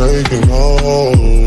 taking hold